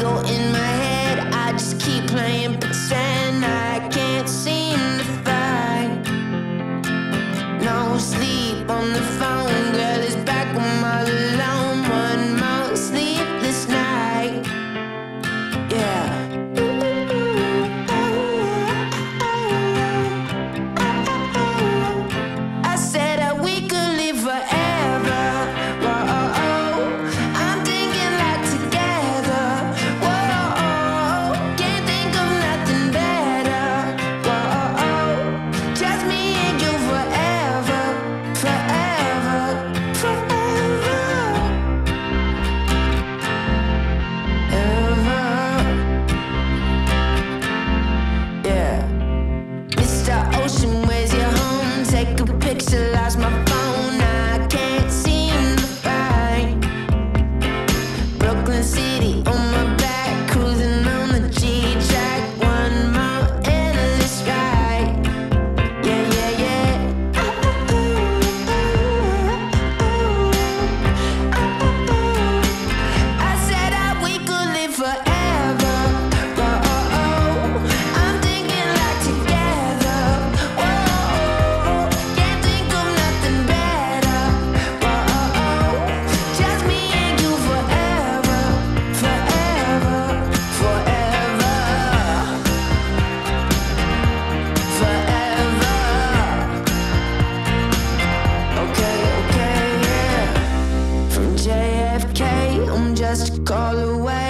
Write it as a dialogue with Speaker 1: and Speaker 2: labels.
Speaker 1: in my head. I just keep playing pretend. I can't seem to no sleep on the phone. Girl is back on my life. crystallize my just call away.